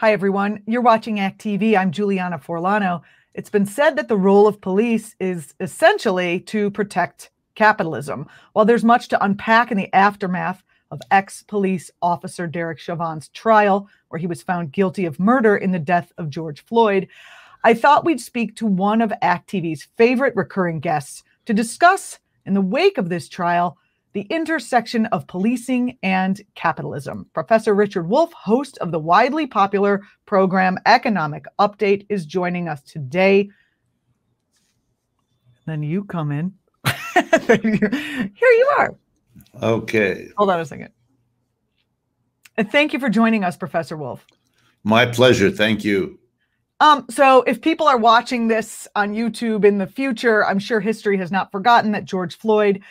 Hi, everyone. You're watching ACT TV. I'm Julianna Forlano. It's been said that the role of police is essentially to protect capitalism. While there's much to unpack in the aftermath of ex police officer Derek Chauvin's trial, where he was found guilty of murder in the death of George Floyd, I thought we'd speak to one of ACT TV's favorite recurring guests to discuss, in the wake of this trial, the intersection of policing and capitalism. Professor Richard Wolff, host of the widely popular program Economic Update, is joining us today. Then you come in. Here you are. Okay. Hold on a second. And thank you for joining us, Professor Wolff. My pleasure. Thank you. Um, so, if people are watching this on YouTube in the future, I'm sure history has not forgotten that George Floyd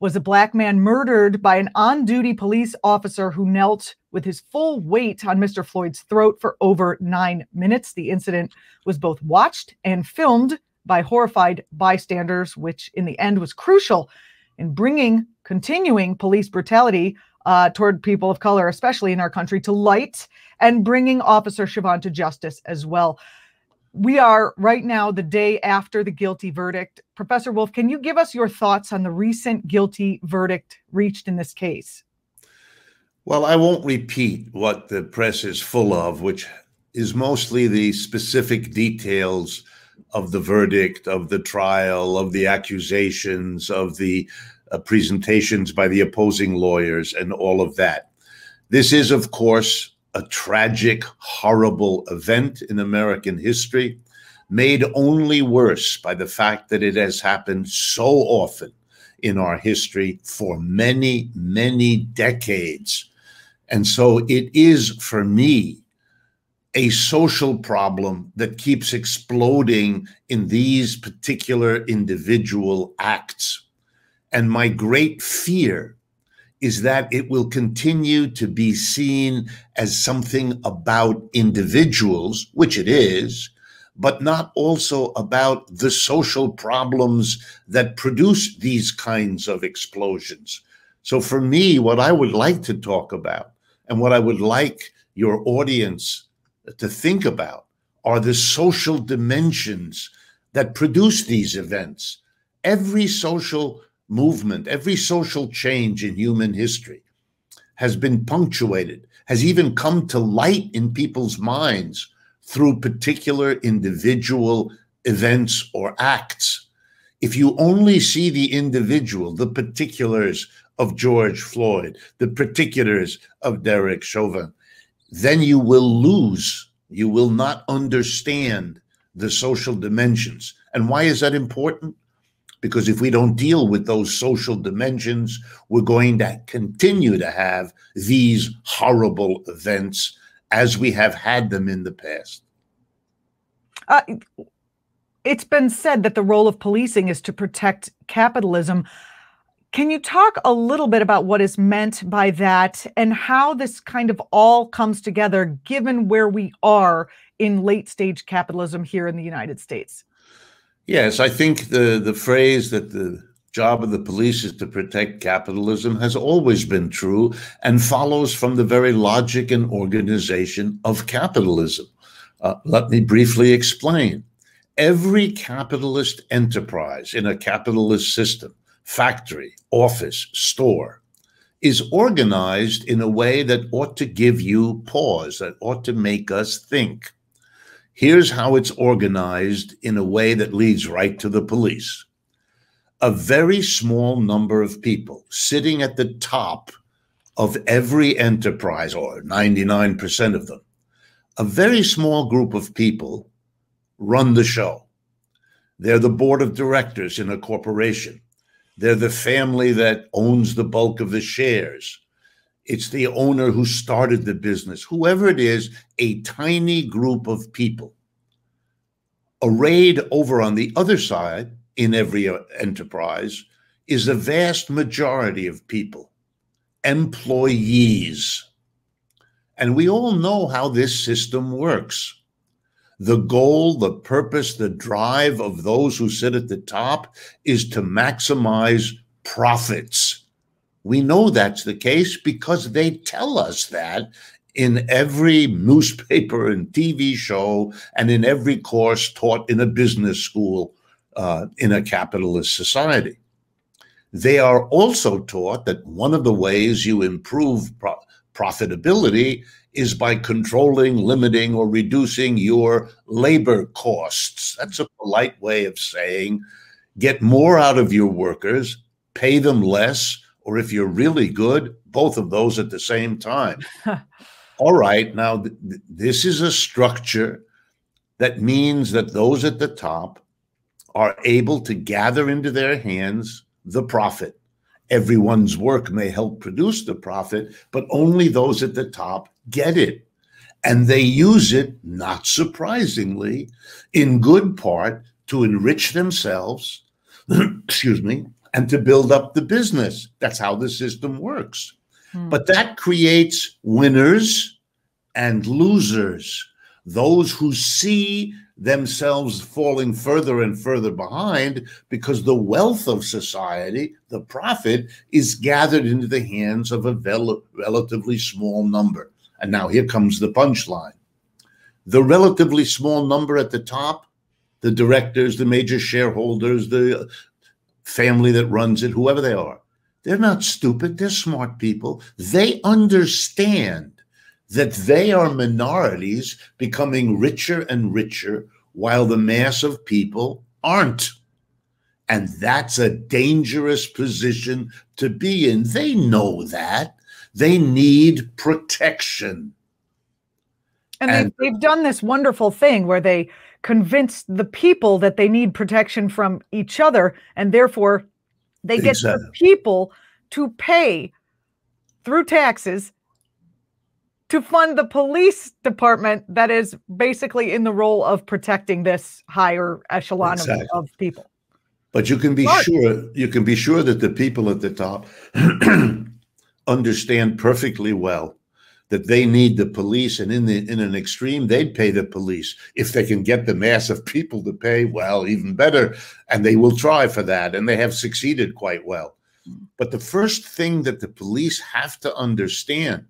was a black man murdered by an on duty police officer who knelt with his full weight on Mr. Floyd's throat for over nine minutes. The incident was both watched and filmed by horrified bystanders, which in the end was crucial in bringing continuing police brutality uh, toward people of color, especially in our country, to light and bringing Officer Chauvin to justice as well. We are right now the day after the guilty verdict. Professor Wolff, can you give us your thoughts on the recent guilty verdict reached in this case? Well, I won't repeat what the press is full of, which is mostly the specific details of the verdict, of the trial, of the accusations, of the uh, presentations by the opposing lawyers, and all of that. This is, of course, a tragic, horrible event in American history, made only worse by the fact that it has happened so often in our history for many, many decades. And so it is, for me, a social problem that keeps exploding in these particular individual acts. And my great fear is that it will continue to be seen as something about individuals, which it is, but not also about the social problems that produce these kinds of explosions. So, for me, what I would like to talk about and what I would like your audience to think about are the social dimensions that produce these events. Every social movement, every social change in human history has been punctuated, has even come to light in people's minds through particular individual events or acts. If you only see the individual, the particulars of George Floyd, the particulars of Derek Chauvin, then you will lose. You will not understand the social dimensions. And why is that important? Because if we don't deal with those social dimensions, we're going to continue to have these horrible events as we have had them in the past. Uh, it's been said that the role of policing is to protect capitalism. Can you talk a little bit about what is meant by that and how this kind of all comes together given where we are in late stage capitalism here in the United States? Yes, I think the, the phrase that the job of the police is to protect capitalism has always been true and follows from the very logic and organization of capitalism. Uh, let me briefly explain. Every capitalist enterprise in a capitalist system factory, office, store is organized in a way that ought to give you pause, that ought to make us think. Here's how it's organized in a way that leads right to the police. A very small number of people sitting at the top of every enterprise, or 99% of them, a very small group of people run the show. They're the board of directors in a corporation. They're the family that owns the bulk of the shares. It's the owner who started the business. Whoever it is, a tiny group of people. Arrayed over on the other side in every uh, enterprise is a vast majority of people, employees. And we all know how this system works the goal, the purpose, the drive of those who sit at the top is to maximize profits. We know that's the case because they tell us that in every newspaper and TV show and in every course taught in a business school uh, in a capitalist society. They are also taught that one of the ways you improve pro- profitability is by controlling, limiting, or reducing your labor costs. That's a polite way of saying get more out of your workers, pay them less, or if you're really good, both of those at the same time. All right, now th- this is a structure that means that those at the top are able to gather into their hands the profit. Everyone's work may help produce the profit, but only those at the top get it. And they use it, not surprisingly, in good part to enrich themselves, excuse me, and to build up the business. That's how the system works. Hmm. But that creates winners and losers, those who see themselves falling further and further behind because the wealth of society, the profit, is gathered into the hands of a vel- relatively small number. And now here comes the punchline. The relatively small number at the top, the directors, the major shareholders, the family that runs it, whoever they are, they're not stupid. They're smart people. They understand that they are minorities becoming richer and richer while the mass of people aren't. And that's a dangerous position to be in. They know that. They need protection. And, and they've, they've done this wonderful thing where they convince the people that they need protection from each other. And therefore, they get exactly. the people to pay through taxes to fund the police department that is basically in the role of protecting this higher echelon exactly. of, of, people. But you can be sure you can be sure that the people at the top understand perfectly well that they need the police and in the in an extreme they'd pay the police. If they can get the mass of people to pay well even better. And they will try for that and they have succeeded quite well. But the first thing that the police have to understand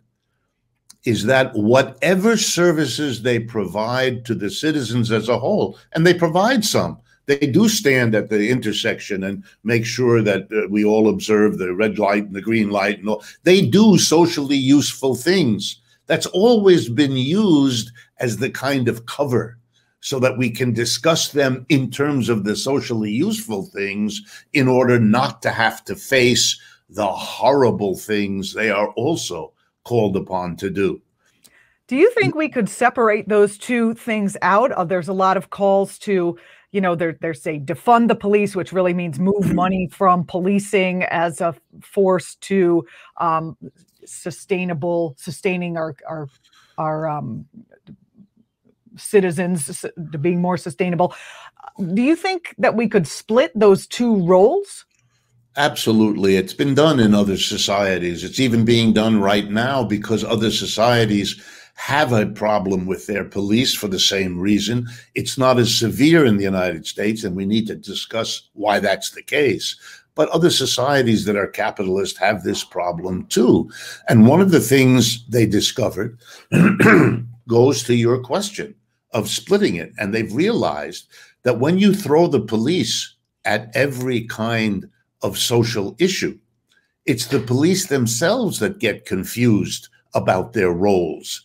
is that whatever services they provide to the citizens as a whole, and they provide some, they do stand at the intersection and make sure that uh, we all observe the red light and the green light and all. They do socially useful things. That's always been used as the kind of cover so that we can discuss them in terms of the socially useful things in order not to have to face the horrible things they are also called upon to do. Do you think we could separate those two things out? Uh, there's a lot of calls to, you know, they're, they're say defund the police, which really means move money from policing as a force to um, sustainable, sustaining our our our um, citizens to being more sustainable. Do you think that we could split those two roles? Absolutely. It's been done in other societies. It's even being done right now because other societies have a problem with their police for the same reason. It's not as severe in the United States, and we need to discuss why that's the case. But other societies that are capitalist have this problem too. And one of the things they discovered goes to your question of splitting it. And they've realized that when you throw the police at every kind of social issue. It's the police themselves that get confused about their roles.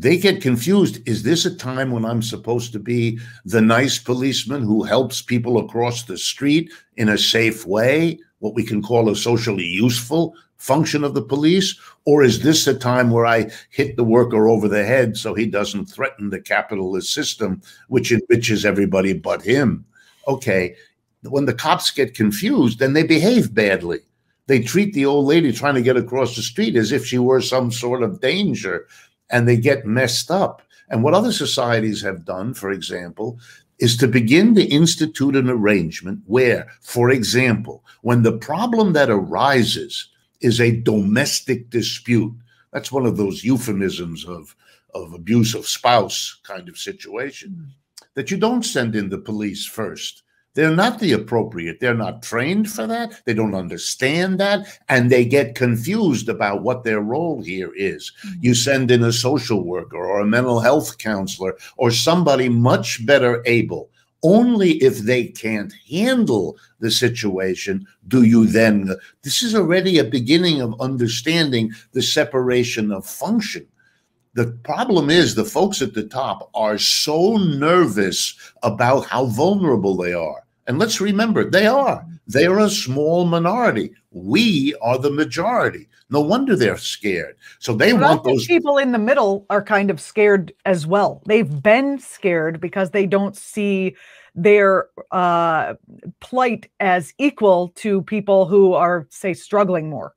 They get confused. Is this a time when I'm supposed to be the nice policeman who helps people across the street in a safe way, what we can call a socially useful function of the police? Or is this a time where I hit the worker over the head so he doesn't threaten the capitalist system, which enriches everybody but him? Okay, when the cops get confused, then they behave badly. They treat the old lady trying to get across the street as if she were some sort of danger, and they get messed up. And what other societies have done, for example, is to begin to institute an arrangement where, for example, when the problem that arises is a domestic dispute, that's one of those euphemisms of, of abuse of spouse kind of situation, mm-hmm. that you don't send in the police first They're not the appropriate. They're not trained for that. They don't understand that. And they get confused about what their role here is. Mm-hmm. You send in a social worker or a mental health counselor or somebody much better able. Only if they can't handle the situation do you then. This is already a beginning of understanding the separation of function the problem is the folks at the top are so nervous about how vulnerable they are. And let's remember, they are. They are a small minority. We are the majority. No wonder they're scared. So they but want those people in the middle are kind of scared as well. They've been scared because they don't see their uh, plight as equal to people who are, say, struggling more.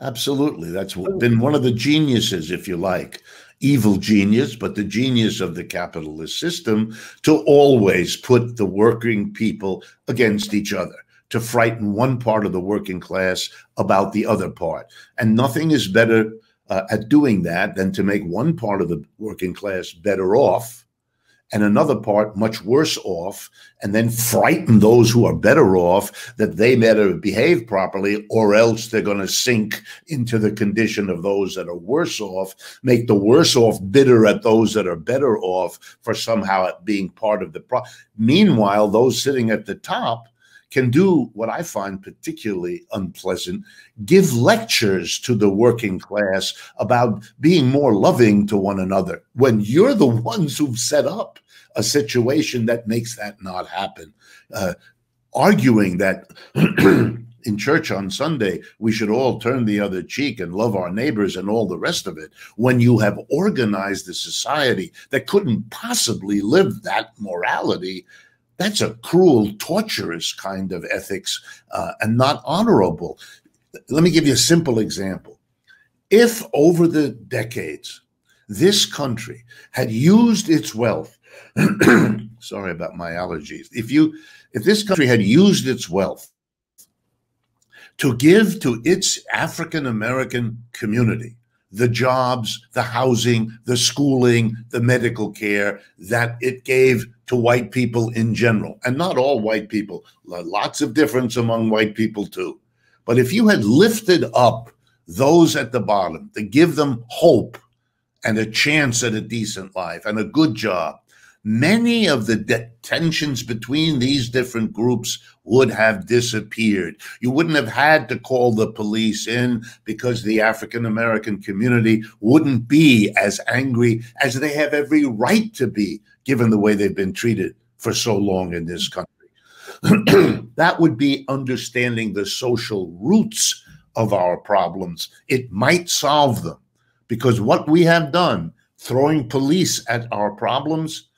Absolutely. That's been one of the geniuses, if you like, evil genius, but the genius of the capitalist system to always put the working people against each other, to frighten one part of the working class about the other part. And nothing is better uh, at doing that than to make one part of the working class better off and another part much worse off, and then frighten those who are better off that they better behave properly, or else they're going to sink into the condition of those that are worse off, make the worse off bitter at those that are better off for somehow being part of the problem. Meanwhile, those sitting at the top can do what I find particularly unpleasant give lectures to the working class about being more loving to one another when you're the ones who've set up a situation that makes that not happen. Uh, arguing that in church on Sunday, we should all turn the other cheek and love our neighbors and all the rest of it, when you have organized a society that couldn't possibly live that morality, that's a cruel, torturous kind of ethics uh, and not honorable. Let me give you a simple example. If over the decades, this country had used its wealth sorry about my allergies. If you if this country had used its wealth to give to its African American community the jobs, the housing, the schooling, the medical care that it gave to white people in general, and not all white people, lots of difference among white people too. But if you had lifted up those at the bottom to give them hope and a chance at a decent life and a good job many of the de- tensions between these different groups would have disappeared. You wouldn't have had to call the police in because the African American community wouldn't be as angry as they have every right to be, given the way they've been treated for so long in this country. that would be understanding the social roots of our problems. It might solve them because what we have done, throwing police at our problems,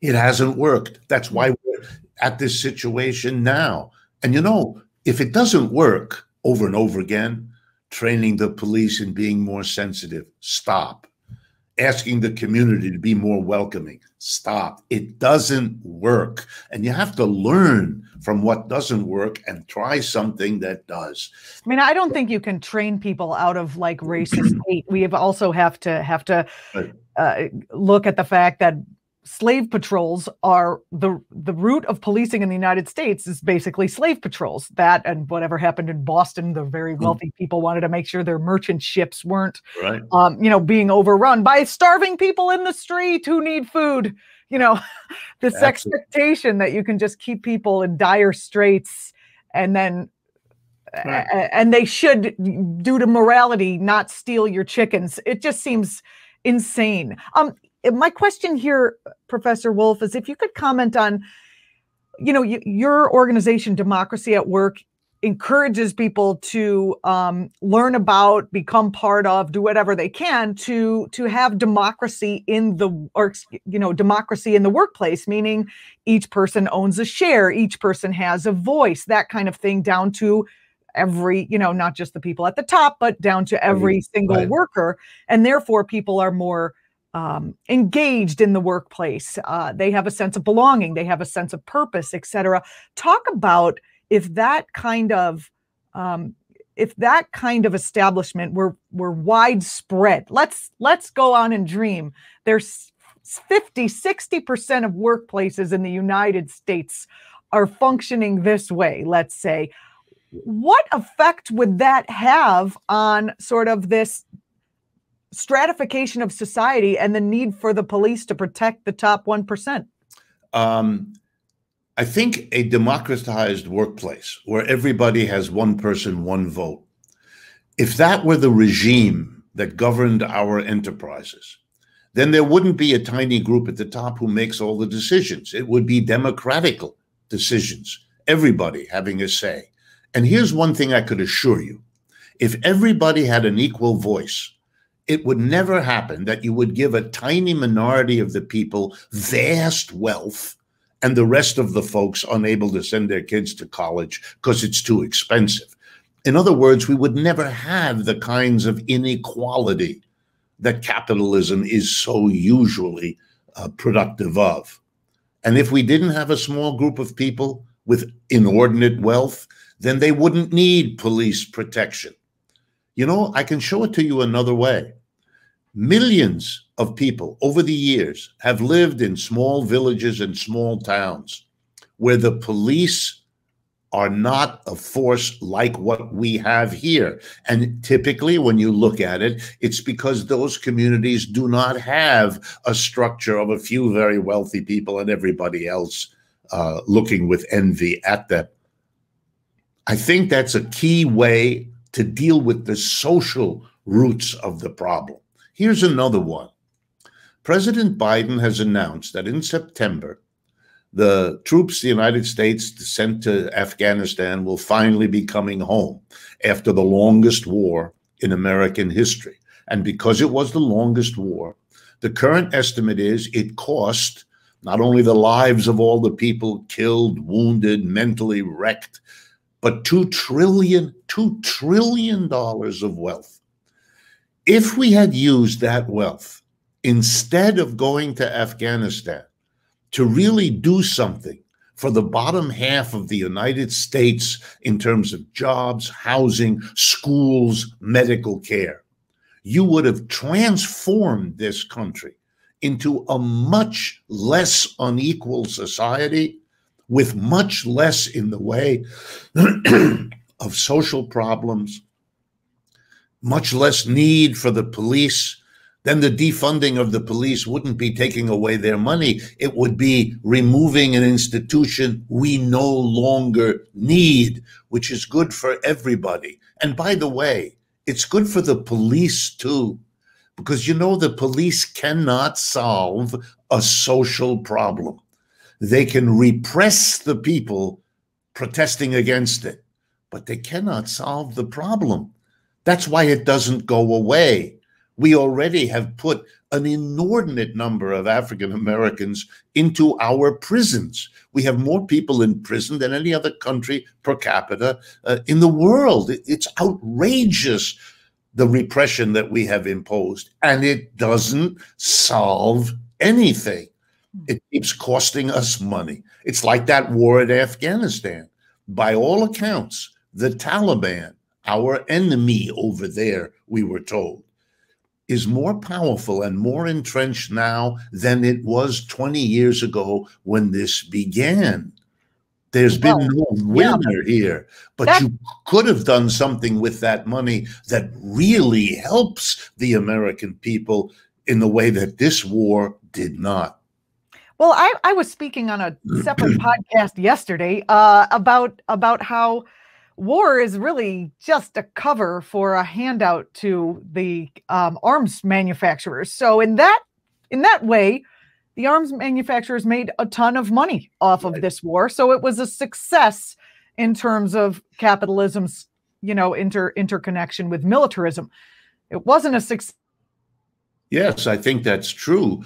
it hasn't worked. That's why we're at this situation now. And you know, if it doesn't work over and over again, training the police and being more sensitive, stop. Asking the community to be more welcoming, stop. It doesn't work. And you have to learn from what doesn't work and try something that does. I mean, I don't think you can train people out of like racist hate. We have also have to have to uh, look at the fact that slave patrols are the the root of policing in the United States is basically slave patrols. That and whatever happened in Boston, the very hmm. wealthy people wanted to make sure their merchant ships weren't, right. um, you know, being overrun by starving people in the street who need food. You know, this Absolutely. expectation that you can just keep people in dire straits and then Right. and they should due to morality not steal your chickens it just seems insane um my question here, Professor Wolff, is if you could comment on, you know, your organization, Democracy at Work, encourages people to um, learn about, become part of, do whatever they can to to have democracy in the or you know democracy in the workplace, meaning each person owns a share, each person has a voice, that kind of thing, down to every you know not just the people at the top, but down to every single right. worker, and therefore people are more um, engaged in the workplace. Uh, they have a sense of belonging. They have a sense of purpose, etc. Talk about if that kind of um, if that kind of establishment were were widespread. Let's let's go on and dream. There's 50, 60% of workplaces in the United States are functioning this way, let's say. What effect would that have on sort of this stratification of society and the need for the police to protect the top 1%? Um, I think a democratized workplace where everybody has one person, one vote, if that were the regime that governed our enterprises, then there wouldn't be a tiny group at the top who makes all the decisions. It would be democratical decisions, everybody having a say. And here's one thing I could assure you if everybody had an equal voice, it would never happen that you would give a tiny minority of the people vast wealth and the rest of the folks unable to send their kids to college because it's too expensive. In other words, we would never have the kinds of inequality that capitalism is so usually uh, productive of. And if we didn't have a small group of people with inordinate wealth, then they wouldn't need police protection. You know, I can show it to you another way. Millions of people over the years have lived in small villages and small towns where the police are not a force like what we have here. And typically, when you look at it, it's because those communities do not have a structure of a few very wealthy people and everybody else uh, looking with envy at them. I think that's a key way to deal with the social roots of the problem. Here's another one. President Biden has announced that in September, the troops the United States sent to Afghanistan will finally be coming home after the longest war in American history. And because it was the longest war, the current estimate is it cost not only the lives of all the people killed, wounded, mentally wrecked, but two trillion, two trillion dollars of wealth if we had used that wealth instead of going to Afghanistan to really do something for the bottom half of the United States in terms of jobs, housing, schools, medical care, you would have transformed this country into a much less unequal society with much less in the way of social problems, much less need for the police, then the defunding of the police wouldn't be taking away their money. It would be removing an institution we no longer need, which is good for everybody. And by the way, it's good for the police too, because you know, the police cannot solve a social problem. They can repress the people protesting against it, but they cannot solve the problem. That's why it doesn't go away. We already have put an inordinate number of African Americans into our prisons. We have more people in prison than any other country per capita uh, in the world. It's outrageous the repression that we have imposed, and it doesn't solve anything. It keeps costing us money. It's like that war in Afghanistan. By all accounts, the Taliban our enemy over there, we were told, is more powerful and more entrenched now than it was 20 years ago when this began. There's well, been no winner yeah, here, but that, you could have done something with that money that really helps the American people in the way that this war did not. Well, I, I was speaking on a separate podcast yesterday uh, about about how war is really just a cover for a handout to the um, arms manufacturers. So in that in that way, the arms manufacturers made a ton of money off of this war. So it was a success in terms of capitalism's, you know, inter interconnection with militarism. It wasn't a success. Yes, I think that's true.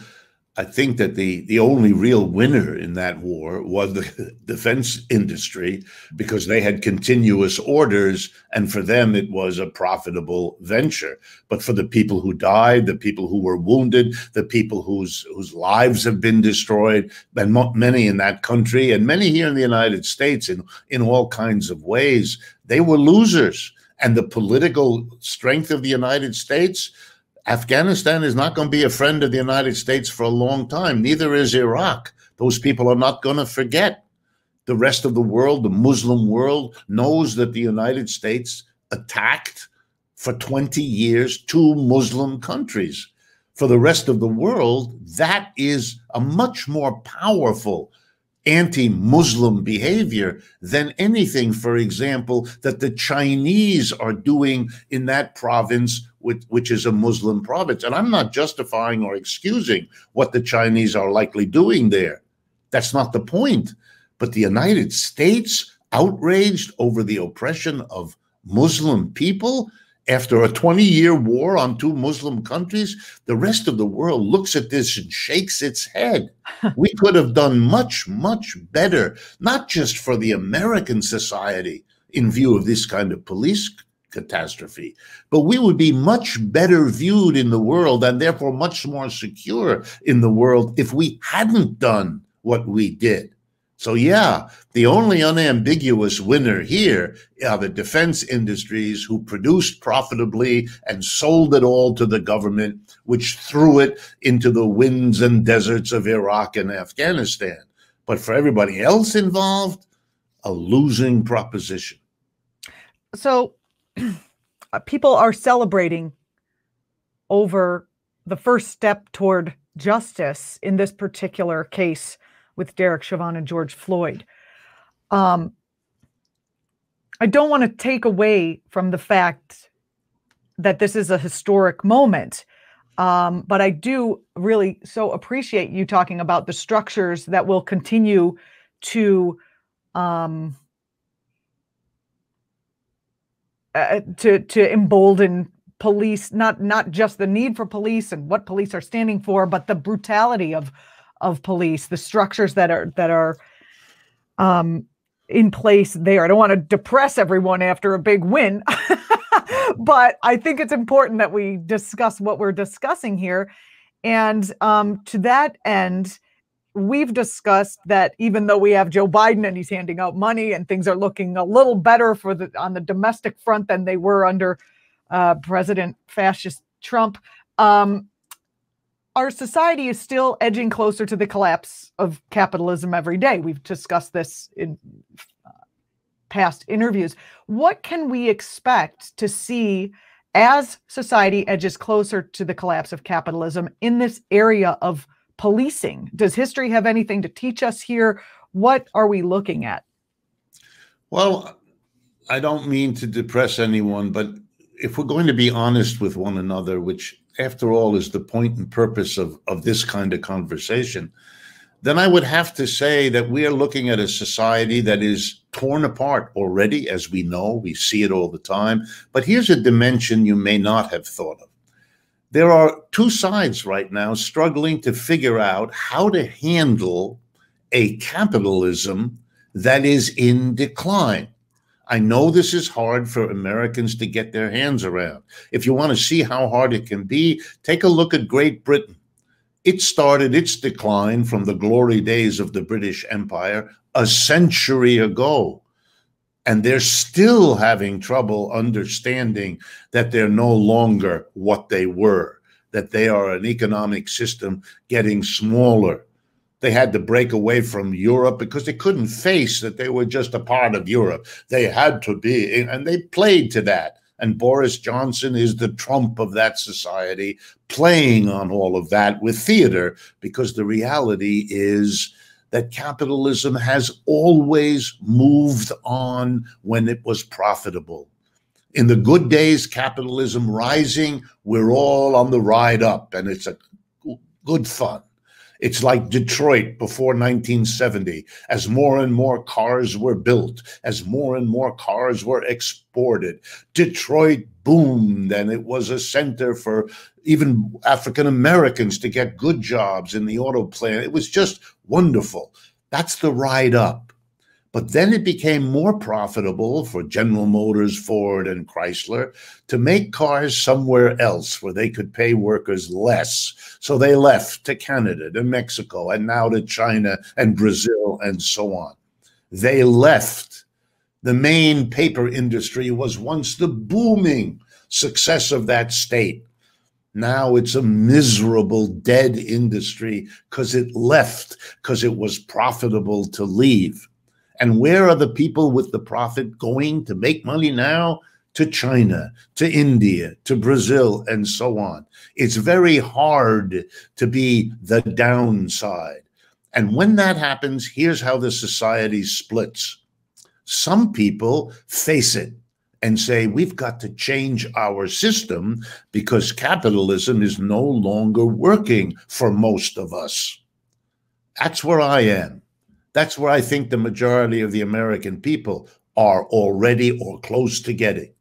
I think that the the only real winner in that war was the defense industry because they had continuous orders and for them it was a profitable venture. But for the people who died the people who were wounded the people whose whose lives have been destroyed and many in that country and many here in the United States in in all kinds of ways they were losers. And the political strength of the United States Afghanistan is not going to be a friend of the United States for a long time. Neither is Iraq. Those people are not going to forget. The rest of the world, the Muslim world, knows that the United States attacked for 20 years two Muslim countries. For the rest of the world, that is a much more powerful anti Muslim behavior than anything, for example, that the Chinese are doing in that province, which, which, is a Muslim province. And I'm not justifying or excusing what the Chinese are likely doing there. That's not the point. But the United States, outraged over the oppression of Muslim people, after a 20 year war on two Muslim countries, the rest of the world looks at this and shakes its head. we could have done much, much better, not just for the American society in view of this kind of police catastrophe, but we would be much better viewed in the world and therefore much more secure in the world if we hadn't done what we did. So, yeah, the only unambiguous winner here are the defense industries who produced profitably and sold it all to the government, which threw it into the winds and deserts of Iraq and Afghanistan. But for everybody else involved, a losing proposition. So, people are celebrating over the first step toward justice in this particular case with Derek Chauvin and George Floyd. Um, I don't want to take away from the fact that this is a historic moment. Um, but I do really so appreciate you talking about the structures that will continue to um, uh, to to embolden police not not just the need for police and what police are standing for, but the brutality of of police, the structures that are that are um, in place there. I don't want to depress everyone after a big win, but I think it's important that we discuss what we're discussing here. And um, to that end, we've discussed that even though we have Joe Biden and he's handing out money and things are looking a little better for the on the domestic front than they were under uh, President fascist Trump, um, our society is still edging closer to the collapse of capitalism every day. We've discussed this in uh, past interviews. What can we expect to see as society edges closer to the collapse of capitalism in this area of policing? Does history have anything to teach us here? What are we looking at? Well, I don't mean to depress anyone, but if we're going to be honest with one another, which after all, is the point and purpose of, of this kind of conversation, then I would have to say that we are looking at a society that is torn apart already, as we know. We see it all the time. But here's a dimension you may not have thought of. There are two sides right now struggling to figure out how to handle a capitalism that is in decline. I know this is hard for Americans to get their hands around. If you want to see how hard it can be, take a look at Great Britain. It started its decline from the glory days of the British Empire a century ago. And they're still having trouble understanding that they're no longer what they were, that they are an economic system getting smaller they had to break away from Europe because they couldn't face that they were just a part of Europe. They had to be, and they played to that. And Boris Johnson is the Trump of that society, playing on all of that with theater, because the reality is that capitalism has always moved on when it was profitable. In the good days, capitalism rising, we're all on the ride up, and it's a good fun. It's like Detroit before 1970, as more and more cars were built, as more and more cars were exported. Detroit boomed, and it was a center for even African Americans to get good jobs in the auto plant. It was just wonderful. That's the ride up. But then it became more profitable for General Motors, Ford, and Chrysler to make cars somewhere else where they could pay workers less. So they left to Canada, to Mexico, and now to China and Brazil and so on. They left. The Maine paper industry was once the booming success of that state. Now it's a miserable, dead industry because it left, because it was profitable to leave. And where are the people with the profit going to make money now? To China, to India, to Brazil, and so on. It's very hard to be the downside. And when that happens, here's how the society splits. Some people face it and say, we've got to change our system because capitalism is no longer working for most of us. That's where I am. That's where I think the majority of the American people are already or close to getting.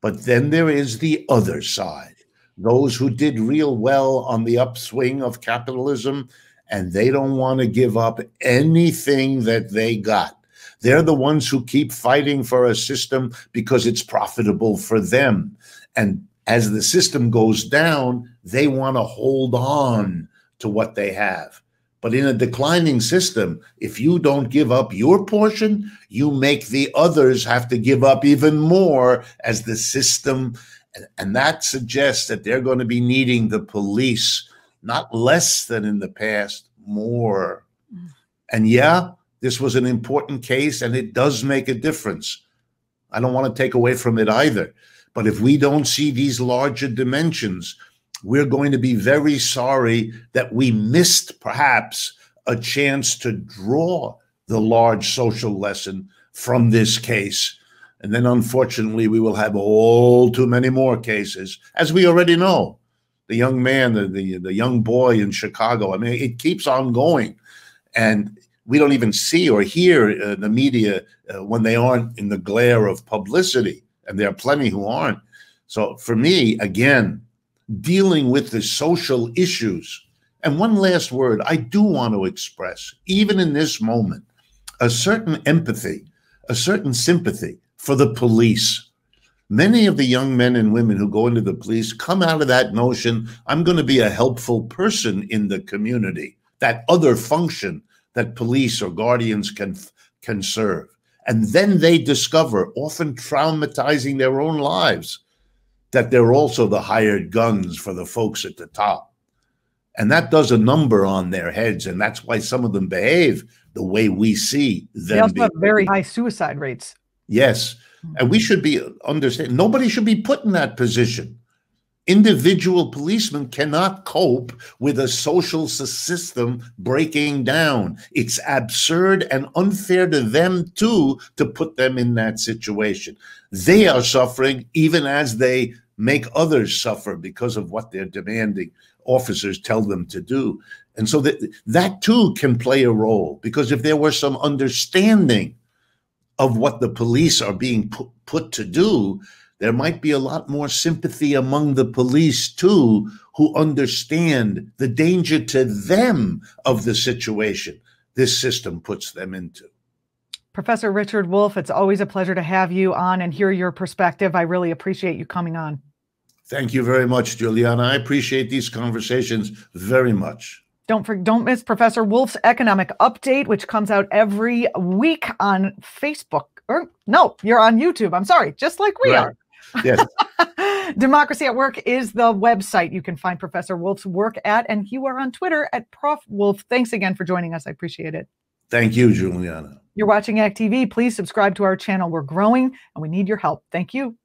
But then there is the other side, those who did real well on the upswing of capitalism, and they don't want to give up anything that they got. They're the ones who keep fighting for a system because it's profitable for them. And as the system goes down, they want to hold on to what they have. But in a declining system, if you don't give up your portion, you make the others have to give up even more as the system. And that suggests that they're going to be needing the police, not less than in the past, more. Mm. And yeah, this was an important case and it does make a difference. I don't want to take away from it either. But if we don't see these larger dimensions, we're going to be very sorry that we missed perhaps a chance to draw the large social lesson from this case. And then unfortunately, we will have all too many more cases, as we already know. The young man, the, the, the young boy in Chicago, I mean, it keeps on going. And we don't even see or hear uh, the media uh, when they aren't in the glare of publicity. And there are plenty who aren't. So for me, again, dealing with the social issues. And one last word I do want to express, even in this moment, a certain empathy, a certain sympathy for the police. Many of the young men and women who go into the police come out of that notion I'm going to be a helpful person in the community, that other function that police or guardians can, can serve. And then they discover, often traumatizing their own lives, that they're also the hired guns for the folks at the top. And that does a number on their heads. And that's why some of them behave the way we see them. They also have very high suicide rates. Yes. Hmm. And we should be understand nobody should be put in that position. Individual policemen cannot cope with a social system breaking down. It's absurd and unfair to them too to put them in that situation. They are suffering even as they make others suffer because of what they're demanding officers tell them to do. And so that that too can play a role because if there were some understanding of what the police are being put, put to do, there might be a lot more sympathy among the police too, who understand the danger to them of the situation this system puts them into. Professor Richard Wolff, it's always a pleasure to have you on and hear your perspective. I really appreciate you coming on. Thank you very much, Julianna. I appreciate these conversations very much. Don't for, don't miss Professor Wolff's economic update, which comes out every week on Facebook. Or no, you're on YouTube. I'm sorry, just like we right. are. Yes. Democracy at Work is the website you can find Professor Wolff's work at, and you are on Twitter at Prof Wolff. Thanks again for joining us. I appreciate it. Thank you, Julianna. You're watching ACT TV. Please subscribe to our channel. We're growing and we need your help. Thank you.